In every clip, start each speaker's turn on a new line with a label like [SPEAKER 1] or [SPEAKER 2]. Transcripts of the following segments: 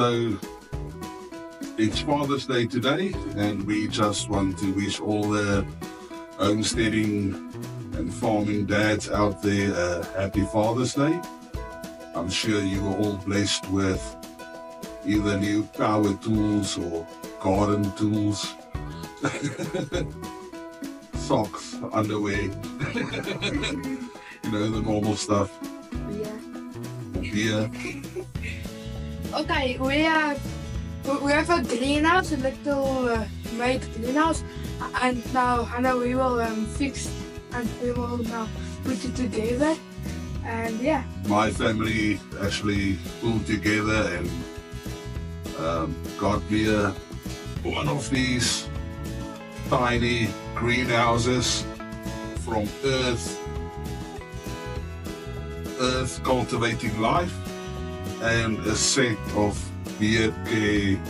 [SPEAKER 1] So it's Father's Day today, and we just want to wish all the homesteading and farming dads out there a happy Father's Day. I'm sure you were all blessed with either new power tools or garden tools, socks, underwear, you know, the normal stuff,
[SPEAKER 2] Yeah.
[SPEAKER 1] beer.
[SPEAKER 2] Okay, we uh, we- have a greenhouse, a little uh, made greenhouse, and now now we will um, fix and we will now put it together, and yeah,
[SPEAKER 1] my family actually pulled together and um, got me a, one of these tiny greenhouses from Earth, Earth Cultivating Life, and a set of beard care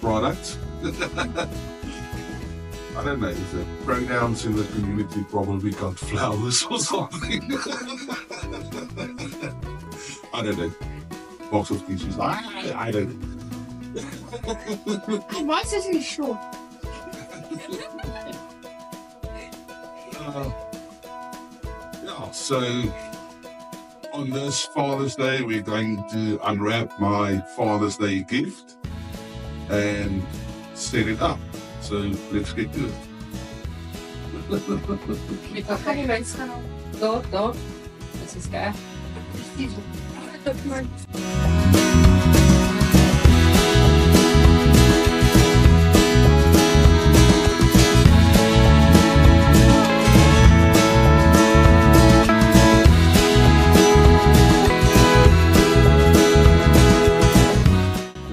[SPEAKER 1] products. I don't know, the pronouns in the community probably got flowers or something. I don't know. Box of tissues. I, I don't
[SPEAKER 2] Why is it short?
[SPEAKER 1] Uh, yeah, so on this Father's Day, we're going to unwrap my Father's Day gift and set it up. So let's get to it.
[SPEAKER 3] Microfoon mensen. Door, door. Dat is geil.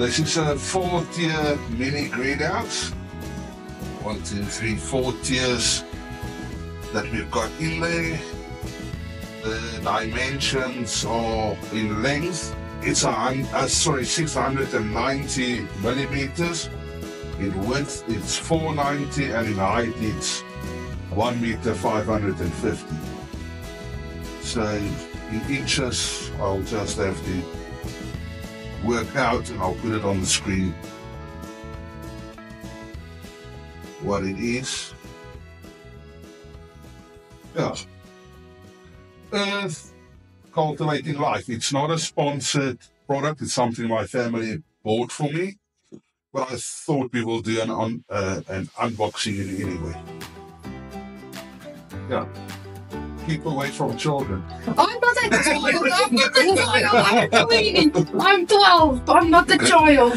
[SPEAKER 1] This is a four tier mini greenhouse. One, two, three, four tiers that we've got in there. The dimensions are in length. It's a uh, sorry, 690 millimeters. In width, it's 490, and in height, it's 1 meter 550. So in inches, I'll just have to work out and I'll put it on the screen what it is. Yeah. Earth Cultivating Life. It's not a sponsored product, it's something my family bought for me. But I thought we will do an, un, uh, an unboxing anyway. Yeah. Keep away from children.
[SPEAKER 2] I'm not a child. I'm not a child. I'm. I'm 12. I'm not a child.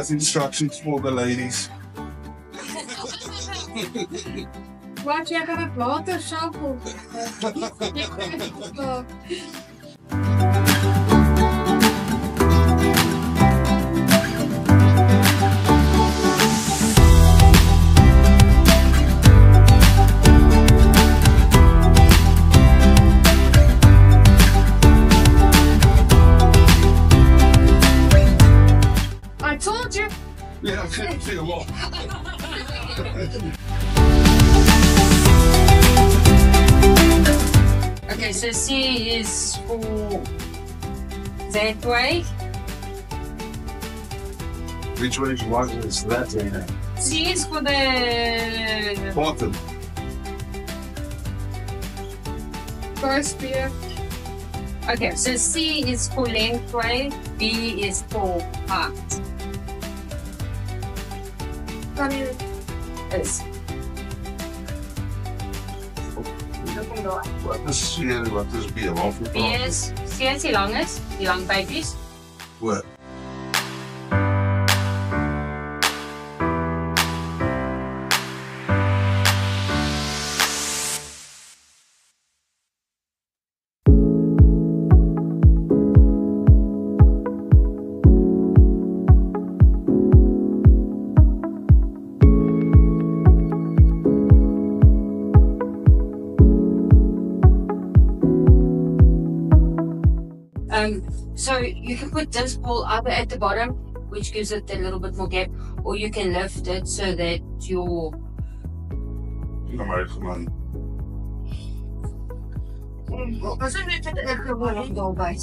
[SPEAKER 1] Even instructions for the ladies.
[SPEAKER 2] Wat jij gaat het water shuffle.
[SPEAKER 3] Okay, so C is for that way.
[SPEAKER 1] Which way is one is that way now?
[SPEAKER 3] C is for the
[SPEAKER 1] Bottom.
[SPEAKER 2] First beer.
[SPEAKER 3] Okay, so C is for lengthway, B is for height.
[SPEAKER 2] Kan je
[SPEAKER 3] Is.
[SPEAKER 1] Wat is hier, wat is bier? Wat voor
[SPEAKER 3] B is, C is die lang is, die lang pypies. So you can put this pole either at the bottom, which gives it a little bit more gap, or you can lift it so that your
[SPEAKER 1] Ja, maar gewoon.
[SPEAKER 2] Was it net
[SPEAKER 3] Well, go by.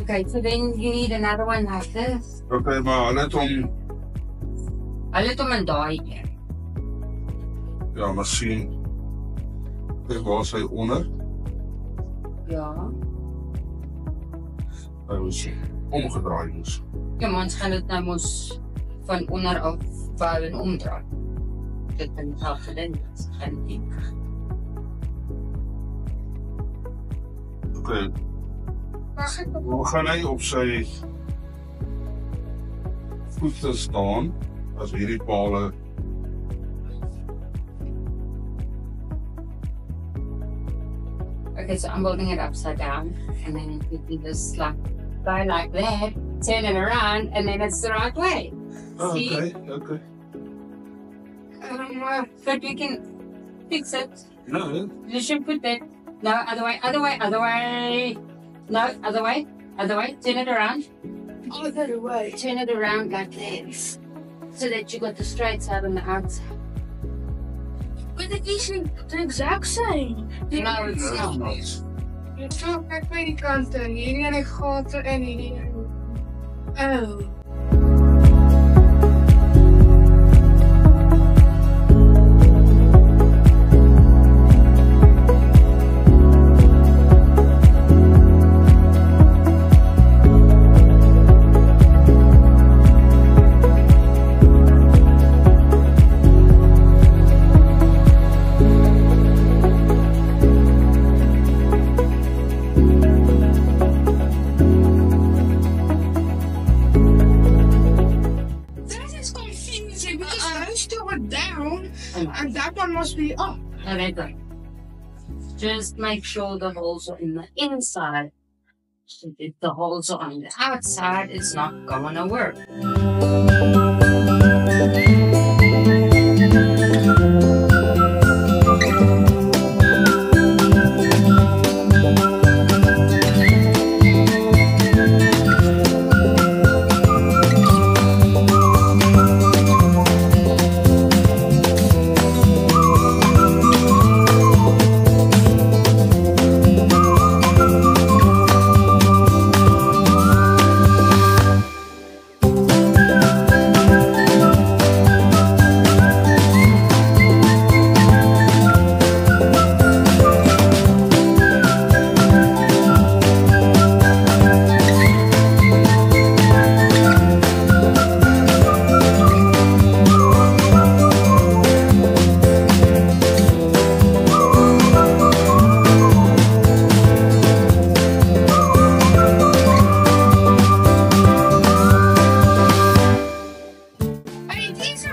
[SPEAKER 3] Okay, so then you need another one like this.
[SPEAKER 1] Oké, maar let om.
[SPEAKER 3] Hulle het hom in daai een.
[SPEAKER 1] Ja. Kyk waar is hy onder?
[SPEAKER 3] Ja.
[SPEAKER 1] Was omgedraai moes.
[SPEAKER 3] Ja, maar ons gaan dit nou mos van onder af bou en omdraai. Dit kan nie help vir dit. Gaan nie.
[SPEAKER 1] Oké,
[SPEAKER 2] Mag ek
[SPEAKER 1] dan gaan hy op sy voete staan as hierdie pale
[SPEAKER 3] Okay, so I'm holding it upside down and then you do this like go like that, turn it around and then it's the right way.
[SPEAKER 1] Ah,
[SPEAKER 3] See?
[SPEAKER 1] Oké, oké.
[SPEAKER 2] um, uh,
[SPEAKER 3] But we can fix it.
[SPEAKER 1] No.
[SPEAKER 3] You should put that. No, other way, other way, other way. No, other way, other way. Turn it around.
[SPEAKER 2] other way.
[SPEAKER 3] Turn it around like this. So that you got the straight side and the outside.
[SPEAKER 2] Maar dit is the exact same.
[SPEAKER 3] Nou,
[SPEAKER 2] dit is nie. Jy trok net by die kante en hierdie en ek gate in hierdie. Oh.
[SPEAKER 3] Just make sure the holes are in the inside. If the holes are on the outside, it's not gonna work.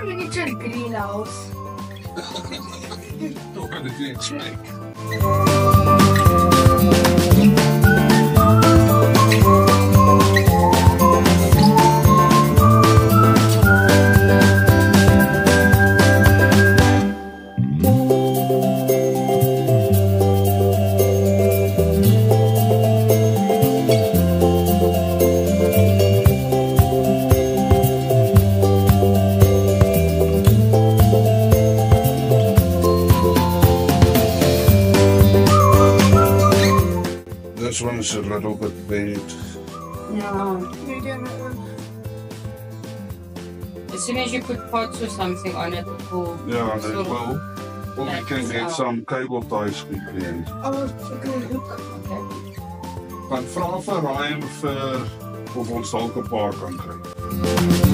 [SPEAKER 2] Miniature greenhouse.
[SPEAKER 1] Toch kan het weer This one is a little bit bent.
[SPEAKER 3] No.
[SPEAKER 2] Medium.
[SPEAKER 3] As soon as you put pots or something on it, it will
[SPEAKER 1] Yeah,
[SPEAKER 3] of-
[SPEAKER 1] will. Or we can get some cable ties quickly in.
[SPEAKER 2] Oh, okay,
[SPEAKER 1] vra vir Ryan vir of ons dalk 'n paar kan kry.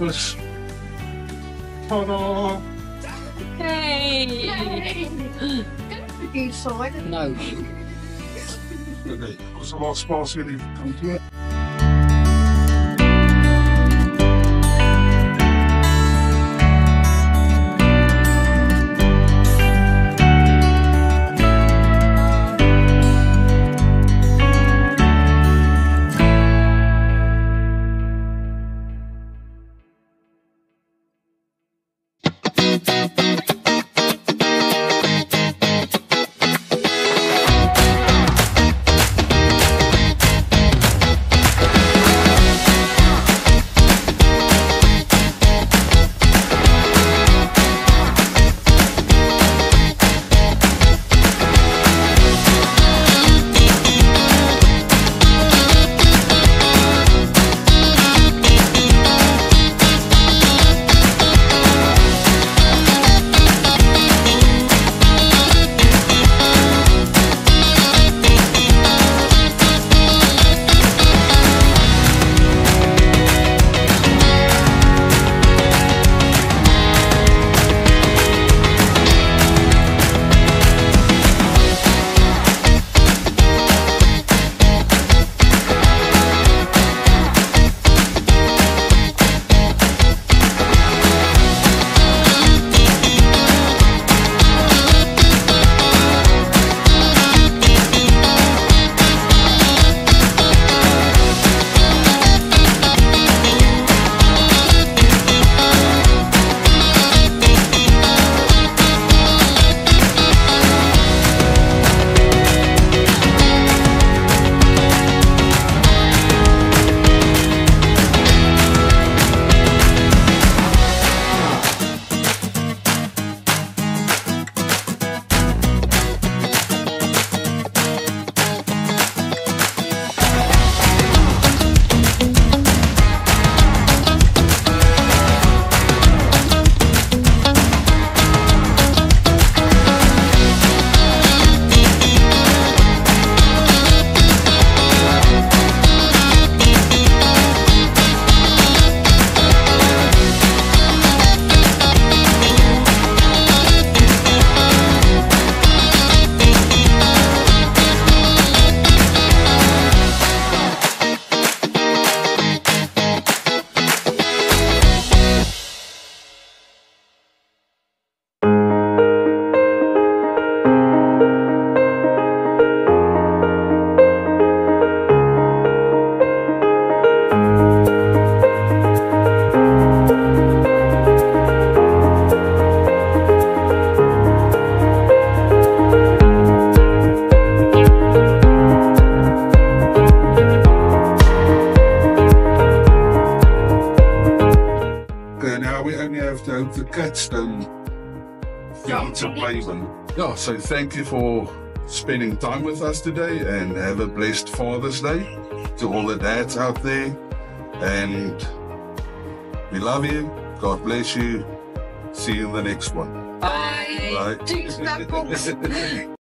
[SPEAKER 1] Office. Ta-da!
[SPEAKER 3] Hey!
[SPEAKER 2] Okay, so I didn't
[SPEAKER 3] No.
[SPEAKER 1] Okay, was the last pass really come to it? Yeah, so thank you for spending time with us today and have a blessed Father's Day to all the dads out there. And we love you. God bless you. See you in the next one.
[SPEAKER 3] Bye.
[SPEAKER 1] Bye.
[SPEAKER 2] Jeez, that box.